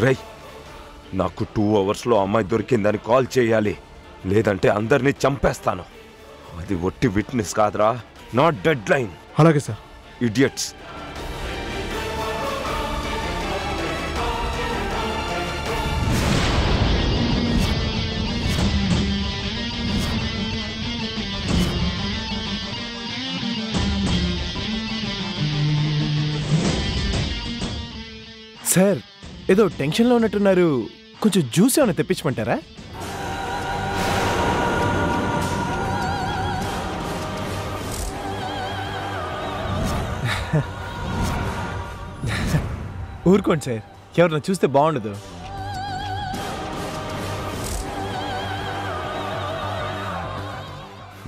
రై నాకు టూ అవర్స్లో అమ్మాయి దొరికిందని కాల్ చేయాలి. లేదంటే అందరినీ చంపేస్తాను. అది ఒట్టి విట్నెస్ కాదురా నాట్ డెడ్ లైన్ అలాగే సార్. ఇడియట్స్ సార్ ఏదో టెన్షన్లో ఉన్నట్టున్నారు. కొంచెం జ్యూస్ ఏమైనా తెప్పించమంటారా? ఊరుకోండి సార్. ఎవరన్నా చూస్తే బాగుండదు.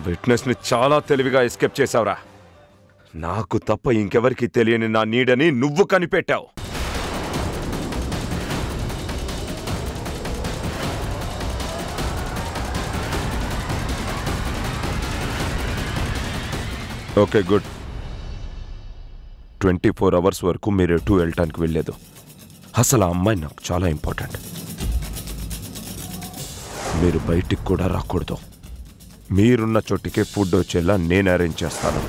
విట్నెస్ని చాలా తెలివిగా ఎస్కేప్ చేశావురా. నాకు తప్ప ఇంకెవరికి తెలియని నా నీడని నువ్వు కనిపెట్టావు. Okay good. Twenty four hours వరకు మీరు ఎటు వెళ్ళటానికి వెళ్ళలేదు అసలు ఆ అమ్మాయి నాకు చాలా ఇంపార్టెంట్. మీరు బయటికి కూడా రాకూడదు. మీరున్న చోటికే ఫుడ్ వచ్చేలా నేను అరేంజ్ చేస్తాను.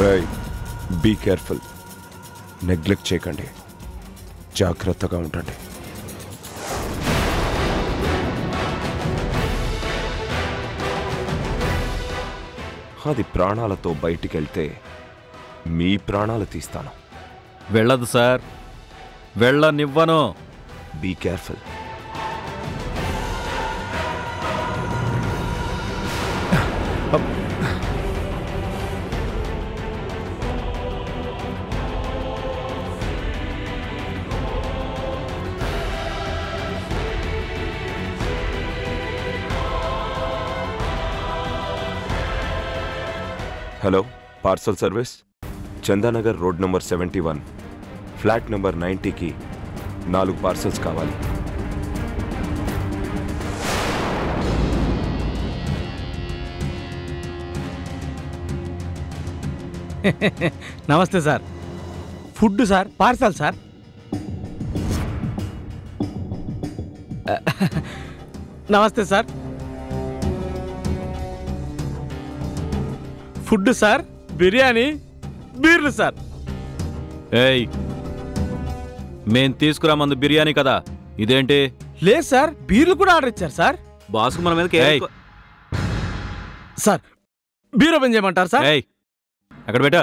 రై బీ కేర్ఫుల్. నెగ్లెక్ట్ చేయకండి. జాగ్రత్తగా ఉండండి. అది ప్రాణాలతో బయటికి వెళ్తే మీ ప్రాణాలు తీస్తాను. వెళ్ళదు sir. వెళ్ళనివ్వను. Be careful hello parcel service Chandanagar road number seventy one flat number నైంటీకి నాలుగు పార్సల్స్ కావాలి నమస్తే sir food sir parcel sir నమస్తే సార్ ఫుడ్ సార్ బిర్యానీ బీర్లు సార్. ఏయ్ మేం తీసుకురామందు బిర్యానీ కదా ఇదేంటి? లేదు సార్ బీర్లు కూడా ఆర్డర్ ఇచ్చారు సార్. బాస్కు మన మీద ఏయ్. సార్ బీర్ ఓపెన్ చేయమంటారు సార్? ఏయ్ అక్కడ పెట్టా?